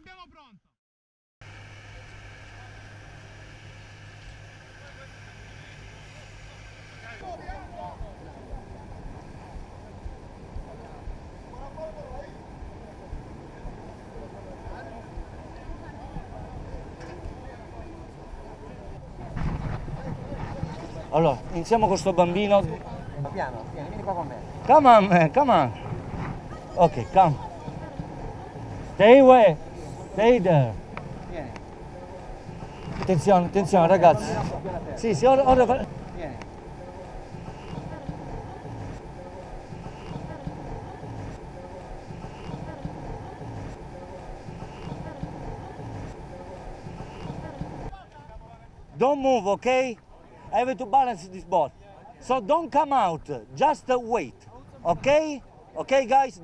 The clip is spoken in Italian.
l'abbiamo pronto. Allora, iniziamo con sto bambino. Piano, piano, vieni qua con me. Come on, man, come on. Ok, come. Stay away. Vieni, Attenzione, attenzione ragazzi. Sì, sì, ora, ora... Don't move, okay? I have to balance this boat. So don't come out, just wait, okay? Okay, guys?